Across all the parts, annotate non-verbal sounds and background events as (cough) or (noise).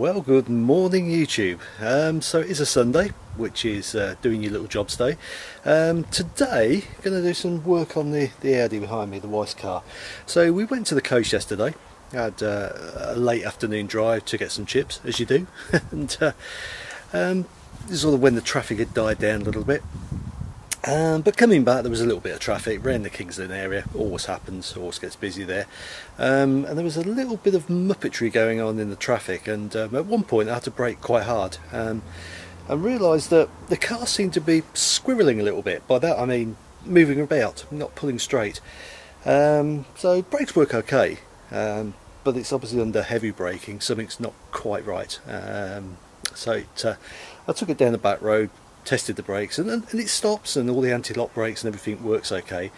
Well, good morning YouTube. Um, so it is a Sunday, which is uh, doing your little jobs day. Um, today, going to do some work on the, the Audi behind me, the wife's car. So we went to the coast yesterday, had uh, a late afternoon drive to get some chips, as you do. (laughs) and uh, um, sort of when the traffic had died down a little bit. Um, but coming back, there was a little bit of traffic around the Kingsland area. Always happens, always gets busy there. Um, and there was a little bit of muppetry going on in the traffic. And um, at one point, I had to brake quite hard um, and realised that the car seemed to be squirreling a little bit. By that, I mean moving about, not pulling straight. Um, so brakes work okay, um, but it's obviously under heavy braking. Something's not quite right. so it, uh, I took it down the back road, tested the brakes and, and it stops and all the anti-lock brakes and everything works okay.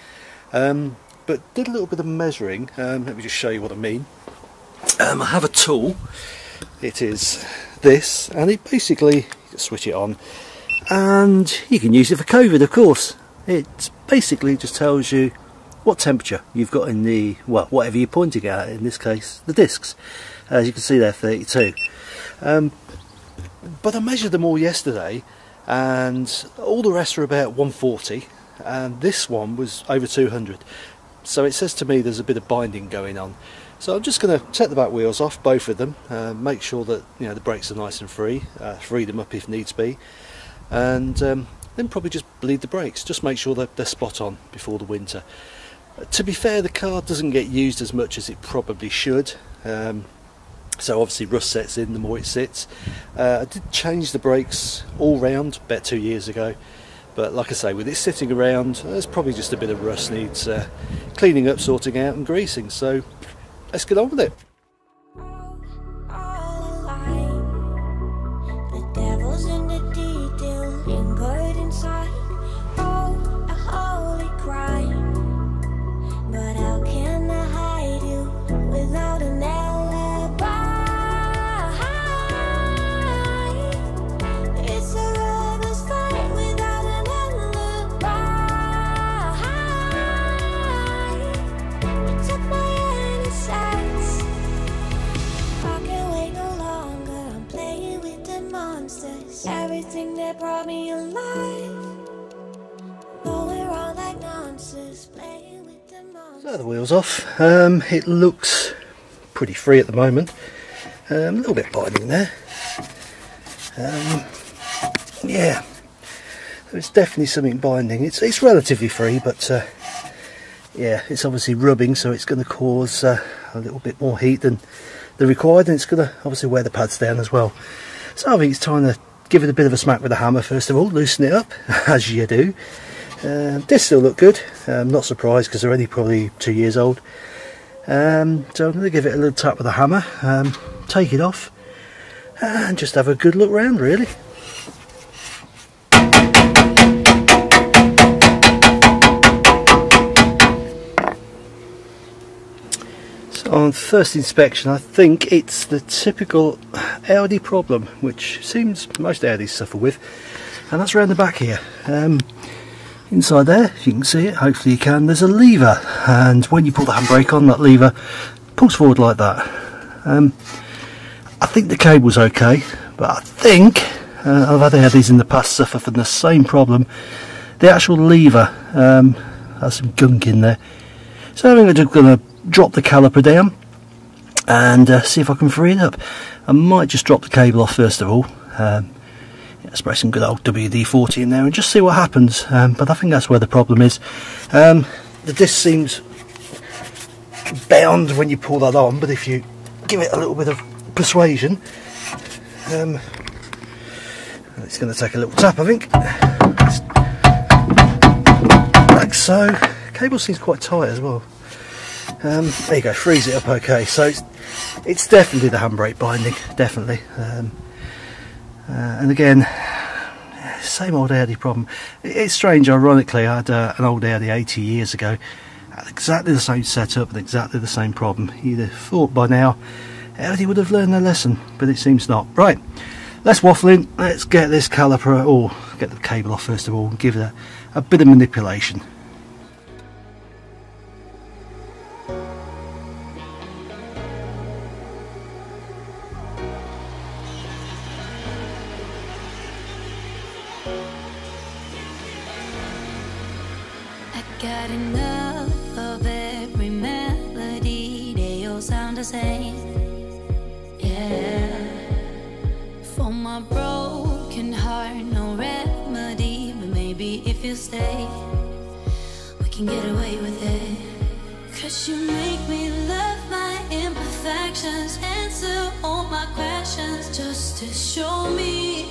Um, but did a little bit of measuring um, let me just show you what I mean. Um, I have a tool. It is this and it basically switch it on and you can use it for COVID of course. It basically just tells you what temperature you've got in the well whatever you're pointing at in this case the discs. As you can see there 32 um, but I measured them all yesterday and all the rest are about 140 and this one was over 200 so it says to me there's a bit of binding going on. So I'm just going to take the back wheels off both of them uh, make sure that you know the brakes are nice and free uh, free them up if needs be. And um, then probably just bleed the brakes just make sure that they're spot on before the winter. To be fair the car doesn't get used as much as it probably should. Um, so obviously rust sets in the more it sits. Uh, I did change the brakes all round about two years ago but like I say with it sitting around there's probably just a bit of rust needs uh, cleaning up, sorting out and greasing so let's get on with it. Everything that brought me alive. So the wheels off. Um, it looks pretty free at the moment. Um, a little bit binding there. Um, yeah, there's definitely something binding. It's it's relatively free, but uh, yeah, it's obviously rubbing, so it's going to cause uh, a little bit more heat than the required, and it's going to obviously wear the pads down as well. So I think it's time to give it a bit of a smack with a hammer first of all, loosen it up, (laughs) as you do. Uh, this still look good, I'm not surprised because they're only probably two years old. Um, so I'm going to give it a little tap with a hammer, um, take it off, and just have a good look round really. On first inspection I think it's the typical Audi problem which seems most Audis suffer with and that's around the back here. Um, inside there if you can see it hopefully you can there's a lever and when you pull the handbrake on that lever pulls forward like that. Um, I think the cable's okay but I think uh, I've had Audis in the past suffer from the same problem. The actual lever um, has some gunk in there. So I'm just going to drop the caliper down and uh, see if I can free it up. I might just drop the cable off first of all. Um, yeah, spray some good old WD-40 in there and just see what happens. Um, but I think that's where the problem is. Um, the disc seems bound when you pull that on, but if you give it a little bit of persuasion, um, it's going to take a little tap, I think. Like so. Cable seems quite tight as well. Um, there you go, freeze it up okay. So it's, it's definitely the handbrake binding, definitely. Um, uh, and again, same old Audi problem. It's strange, ironically, I had uh, an old Audi 80 years ago, exactly the same setup and exactly the same problem. You'd have thought by now Audi would have learned their lesson, but it seems not. Right, let's waffling, let's get this caliper, or get the cable off first of all, and give it a, a bit of manipulation. Yeah. For my broken heart, no remedy, but maybe if you stay, we can get away with it. Cause you make me love my imperfections, answer all my questions, just to show me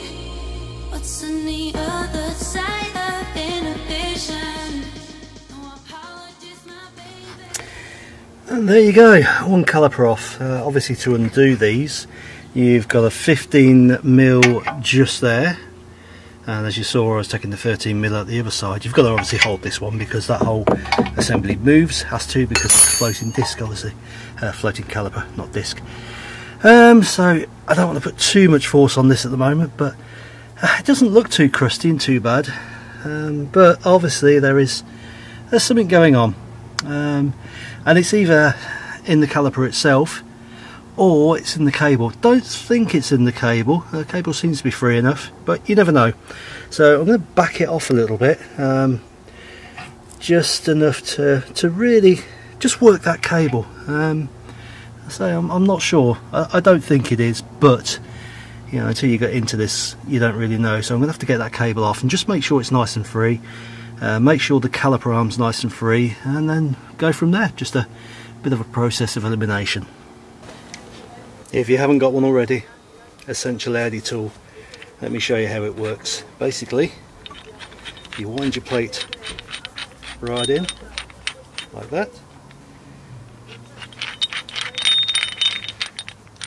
what's on the other side of inhibition. And there you go, one caliper off. Uh, obviously to undo these, you've got a 15 mil just there. And as you saw, I was taking the 13 mil out the other side. You've got to obviously hold this one because that whole assembly moves, has to because it's a floating disc, obviously. Uh, floating caliper, not disc. Um, so I don't want to put too much force on this at the moment, but uh, it doesn't look too crusty and too bad. Um, but obviously there is there's something going on. Um, and it's either in the caliper itself or it's in the cable. Don't think it's in the cable. The cable seems to be free enough, but you never know. So I'm going to back it off a little bit, um, just enough to to really just work that cable. Um, I say I'm, I'm not sure. I, I don't think it is, but you know until you get into this, you don't really know. So I'm going to have to get that cable off and just make sure it's nice and free. Uh, make sure the caliper arm's nice and free, and then go from there. Just a bit of a process of elimination. If you haven't got one already, Essential Audi tool, let me show you how it works. Basically, you wind your plate right in, like that.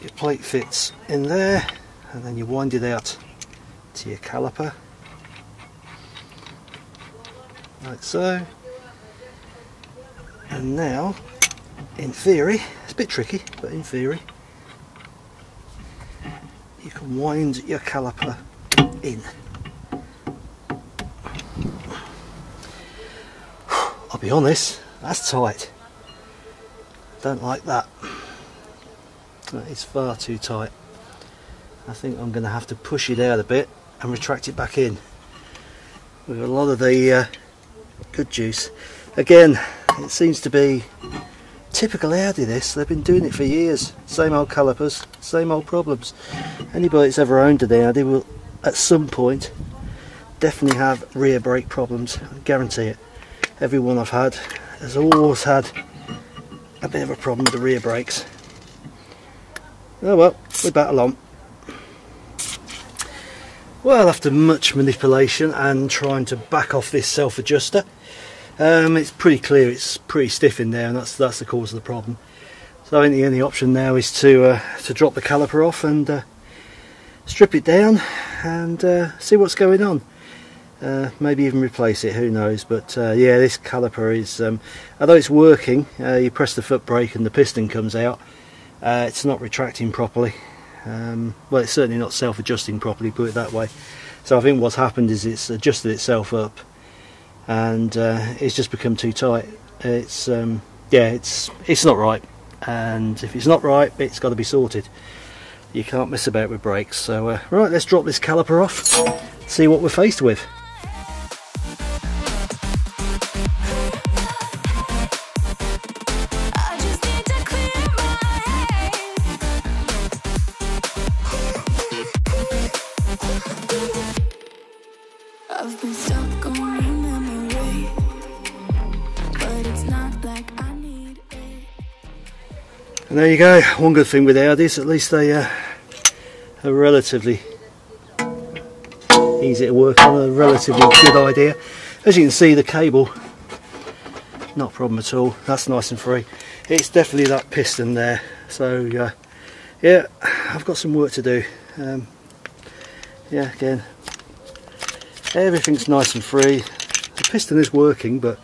Your plate fits in there, and then you wind it out to your caliper, like so. And now, in theory, it's a bit tricky, but in theory, you can wind your caliper in. I'll be honest, that's tight. Don't like that. That is far too tight. I think I'm going to have to push it out a bit and retract it back in with a lot of the uh, good juice. Again, it seems to be typical Audi this, they've been doing it for years. Same old calipers, same old problems. Anybody that's ever owned an Audi will at some point definitely have rear brake problems, I guarantee it. Every one I've had has always had a bit of a problem with the rear brakes. Oh well, we battle on. Well, after much manipulation and trying to back off this self-adjuster, um, it's pretty clear it's pretty stiff in there and that's that's the cause of the problem. So I think the only option now is to uh, to drop the caliper off and uh, strip it down and uh, see what's going on. Uh, maybe even replace it, who knows. But uh, yeah, this caliper is, um, although it's working, uh, you press the foot brake and the piston comes out, it's not retracting properly. Um, well, it's certainly not self-adjusting properly, put it that way. So I think what's happened is it's adjusted itself up and it's just become too tight. It's um, yeah, it's it's not right, and if it's not right, it's got to be sorted. You can't mess about with brakes. So uh, right, let's drop this caliper off, see what we're faced with. There you go. One good thing with Audis, at least they uh, are relatively easy to work on. A relatively good idea. As you can see, the cable, not a problem at all. That's nice and free. It's definitely that piston there. So uh, yeah, I've got some work to do. Um, yeah, again, everything's nice and free. The piston is working, but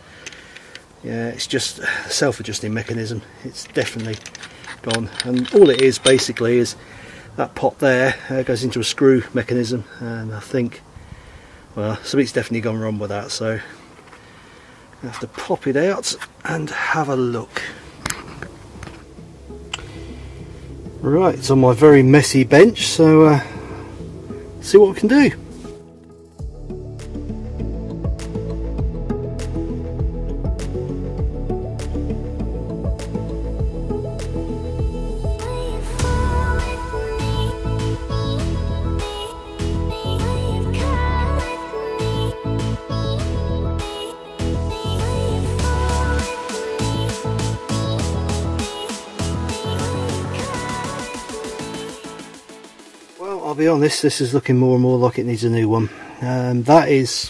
yeah, it's just a self-adjusting mechanism. It's definitely gone, and all it is basically is that pot there uh, goes into a screw mechanism, and I think, well, something's definitely gone wrong with that. So I have to pop it out and have a look. Right, it's on my very messy bench, so uh, see what we can do. Be honest, this is looking more and more like it needs a new one. Um, that is,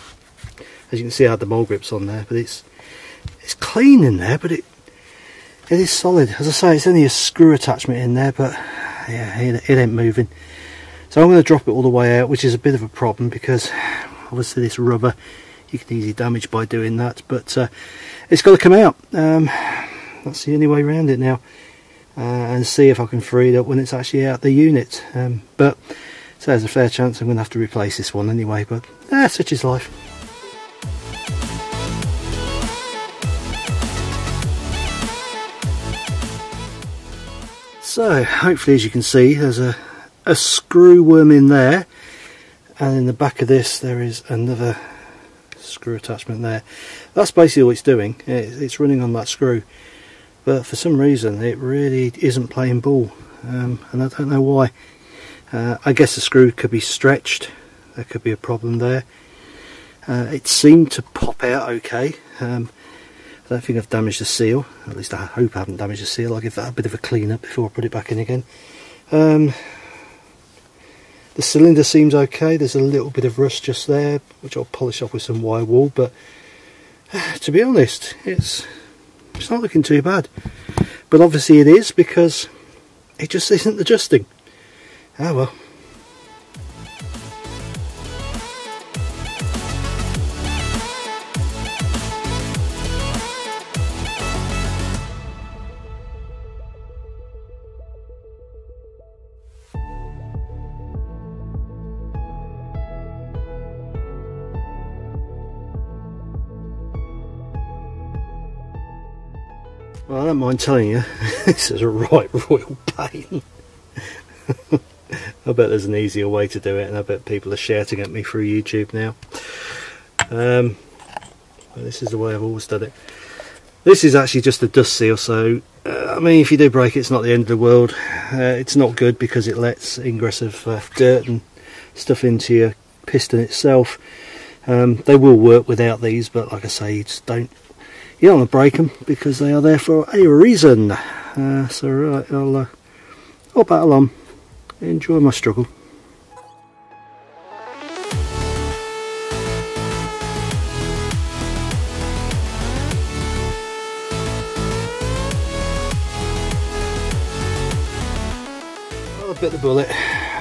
as you can see, I had the mole grips on there, but it's it's clean in there, but it it is solid. As I say, it's only a screw attachment in there, but yeah, it, it ain't moving. So I'm going to drop it all the way out, which is a bit of a problem because obviously this rubber you can easily damage by doing that, but uh, it's got to come out. Um, that's the only way around it now. Uh, and see if I can free it up when it's actually out the unit. Um, but so there's a fair chance I'm going to have to replace this one anyway. But ah, such is life. So hopefully as you can see there's a, a screw worm in there and in the back of this there is another screw attachment there. That's basically all it's doing, it's running on that screw but for some reason it really isn't playing ball um, and I don't know why. Uh, I guess the screw could be stretched, there could be a problem there. Uh, it seemed to pop out okay. Um, I don't think I've damaged the seal, at least I hope I haven't damaged the seal. I'll give that a bit of a clean up before I put it back in again. Um, the cylinder seems okay, there's a little bit of rust just there, which I'll polish off with some wire wool, but to be honest, it's it's not looking too bad. But obviously it is because it just isn't adjusting. Ah well. Well, I don't mind telling you, (laughs) this is a right royal pain. (laughs) (laughs) I bet there's an easier way to do it, and I bet people are shouting at me through YouTube now. Um, this is the way I've always done it. This is actually just a dust seal, so uh, I mean, if you do break it, it's not the end of the world. Uh, it's not good because it lets ingress of uh, dirt and stuff into your piston itself. Um, they will work without these, but like I say, you just don't you don't want to break them because they are there for a reason. Uh, so right, I'll, I'll battle on. Enjoy my struggle. Well, I bit the bullet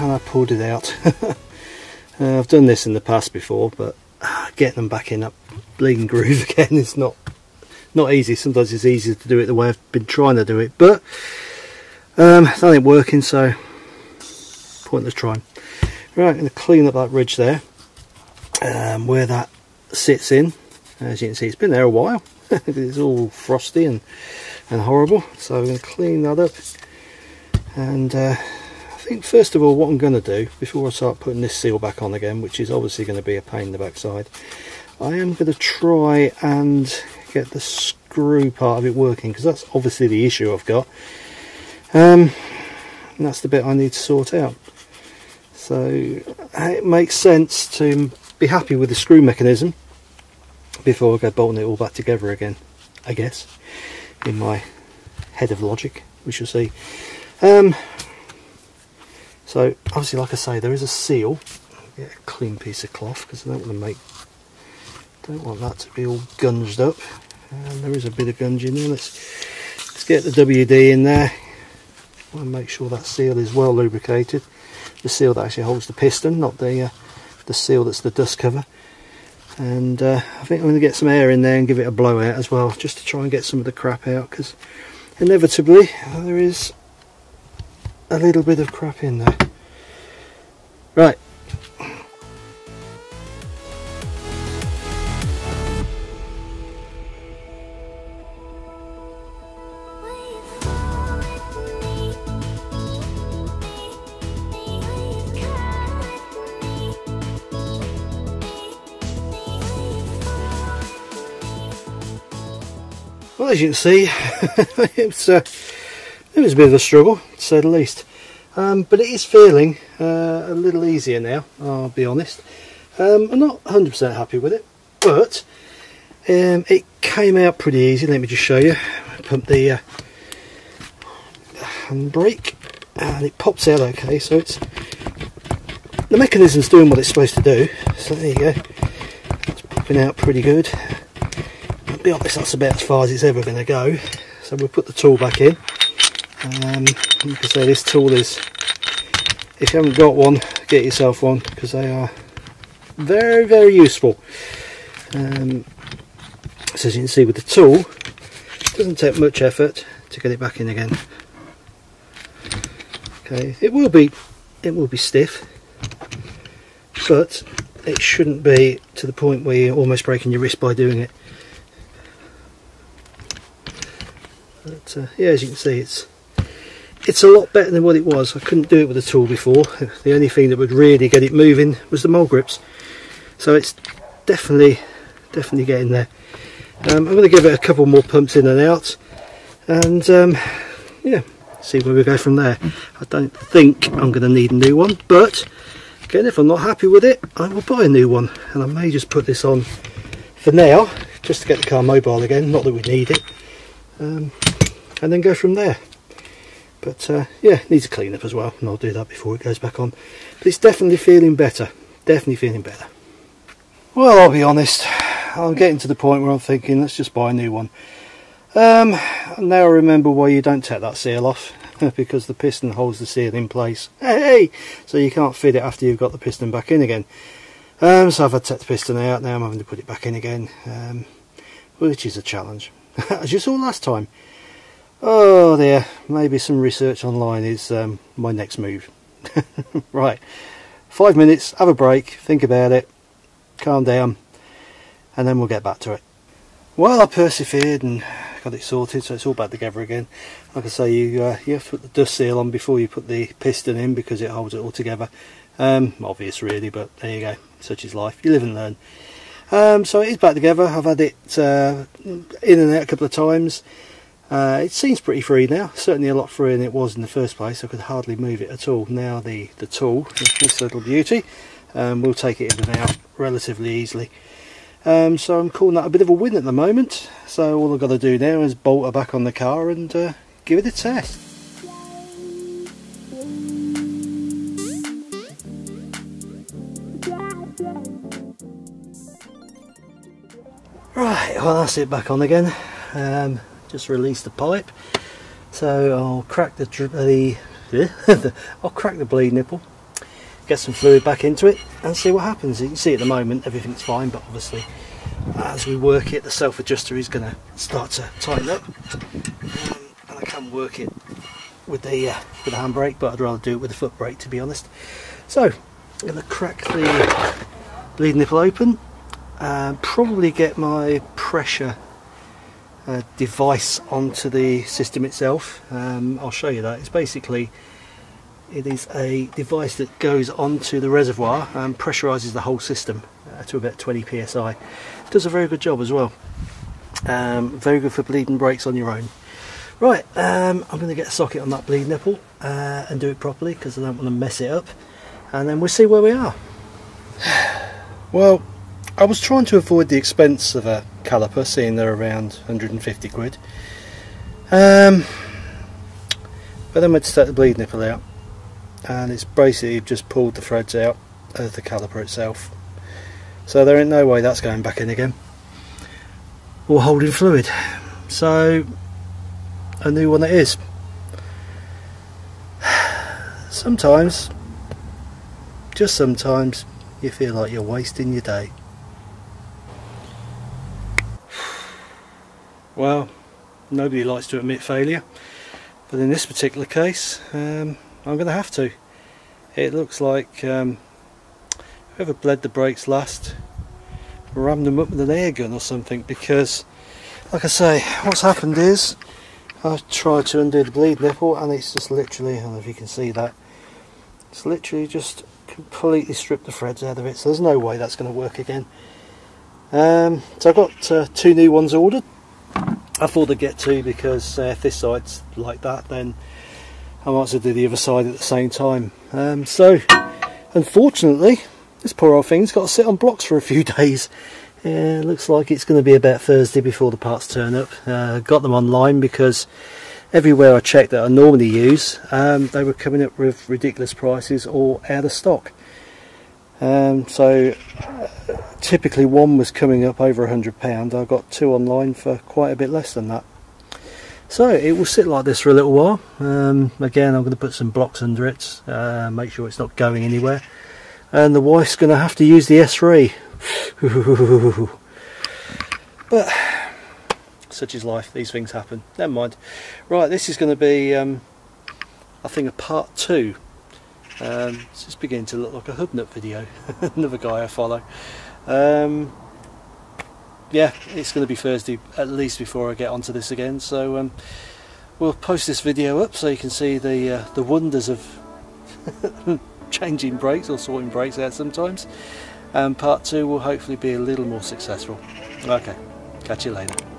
and I pulled it out. (laughs) uh, I've done this in the past before, but uh, getting them back in that bleeding groove (laughs) again is not not easy sometimes it's easier to do it the way I've been trying to do it but um, that working so pointless trying right I'm going to clean up that ridge there um, where that sits in. As you can see it's been there a while. (laughs) It's all frosty and and horrible. So I'm going to clean that up. And uh, I think first of all what I'm going to do before I start putting this seal back on again which is obviously going to be a pain in the backside I am going to try and get the screw part of it working because that's obviously the issue I've got. Um, that's the bit I need to sort out so it makes sense to be happy with the screw mechanism before I go bolting it all back together again I guess in my head of logic we shall see. Um, so obviously like I say there is a seal. Get a clean piece of cloth because I don't want to make don't want that to be all gunged up. And there is a bit of gunge in there. Let's let's get the WD in there. And make sure that seal is well lubricated the seal that actually holds the piston not the uh, the seal that's the dust cover. And uh, I think I'm going to get some air in there and give it a blowout as well just to try and get some of the crap out because inevitably there is a little bit of crap in there. Right Well, as you can see, (laughs) it, was, uh, it was a bit of a struggle, to say the least. Um, but it is feeling uh, a little easier now, I'll be honest. Um, I'm not 100% happy with it, but um, it came out pretty easy. Let me just show you. Pump the uh, handbrake and it pops out okay, so it's the mechanism's doing what it's supposed to do. So there you go. It's popping out pretty good. Be honest, that's about as far as it's ever going to go. So we'll put the tool back in. Um, like I say, this tool is, if you haven't got one, get yourself one because they are very, very useful. Um, so as you can see with the tool, it doesn't take much effort to get it back in again. Okay, it will be, it will be stiff, but it shouldn't be to the point where you're almost breaking your wrist by doing it. But uh, yeah, as you can see, it's it's a lot better than what it was. I couldn't do it with a tool before. (laughs) The only thing that would really get it moving was the mole grips. So it's definitely, definitely getting there. Um, I'm going to give it a couple more pumps in and out, and um, yeah, see where we go from there. I don't think I'm going to need a new one, but again, if I'm not happy with it, I will buy a new one, and I may just put this on for now, just to get the car mobile again. Not that we need it, um, and then go from there. But uh, yeah, needs a clean up as well, and I'll do that before it goes back on. But it's definitely feeling better. Definitely feeling better. Well, I'll be honest. I'm getting to the point where I'm thinking, let's just buy a new one. Um, now I remember why you don't take that seal off, (laughs) because the piston holds the seal in place. Hey, so you can't fit it after you've got the piston back in again. Um, so I've had to take the piston out. Now I'm having to put it back in again, um, which is a challenge, (laughs) as you saw last time. Oh dear, maybe some research online is um, my next move. (laughs) right, five minutes, have a break, think about it, calm down, and then we'll get back to it. Well, I persevered and got it sorted, so it's all back together again. Like I say, you uh, you have to put the dust seal on before you put the piston in because it holds it all together. Um, obvious, really, but there you go. Such is life. You live and learn. Um, so it is back together. I've had it uh, in and out a couple of times. Uh, it seems pretty free now, certainly a lot freer than it was in the first place. I could hardly move it at all. Now the, the tool, this little beauty, um, will take it in and out relatively easily. Um, so I'm calling that a bit of a win at the moment. So all I've got to do now is bolt her back on the car and uh, give it a test. Right, well that's it back on again. Um, just release the pipe. So I'll crack the, (laughs) the I'll crack the bleed nipple, get some fluid back into it, and see what happens. You can see at the moment everything's fine, but obviously as we work it, the self adjuster is going to start to tighten up, um, and I can work it with the uh, with the handbrake, but I'd rather do it with the foot brake to be honest. So I'm going to crack the bleed nipple open, and probably get my pressure device onto the system itself. Um, I'll show you that. It's basically it is a device that goes onto the reservoir and pressurizes the whole system uh, to about 20 psi. It does a very good job as well. Um, very good for bleeding brakes on your own. Right, um, I'm going to get a socket on that bleed nipple uh, and do it properly because I don't want to mess it up. And then we'll see where we are. Well, I was trying to avoid the expense of a caliper, seeing they're around 150 quid. Um, but then we had to take the bleed nipple out, and it's basically just pulled the threads out of the caliper itself. So there ain't no way that's going back in again, or holding fluid. So a new one it is. (sighs) Sometimes, just sometimes, you feel like you're wasting your day. Well, nobody likes to admit failure, but in this particular case, um, I'm going to have to. It looks like um, whoever bled the brakes last rammed them up with an air gun or something because, like I say, what's happened is I've tried to undo the bleed nipple and it's just literally, I don't know if you can see that, it's literally just completely stripped the threads out of it, so there's no way that's going to work again. Um, so I've got uh, two new ones ordered I thought I'd get two because uh, if this side's like that then I might as well do the other side at the same time. Um, so unfortunately this poor old thing's got to sit on blocks for a few (laughs) days. Yeah, looks like it's going to be about Thursday before the parts turn up. Uh, got them online because everywhere I checked that I normally use um, they were coming up with ridiculous prices or out of stock. Um, so typically one was coming up over hundred pound. I got two online for quite a bit less than that. So it will sit like this for a little while. Um, again, I'm going to put some blocks under it, uh, make sure it's not going anywhere. And the wife's going to have to use the S3. (laughs) but such is life. These things happen. Never mind. Right, this is going to be, um, I think, a part two. Um, it's just beginning to look like a Hubnut video. (laughs) Another guy I follow. Um, yeah, it's going to be Thursday at least before I get onto this again. So um, we'll post this video up so you can see the uh, the wonders of (laughs) changing brakes or sorting brakes out sometimes. And part two will hopefully be a little more successful. Okay, catch you later.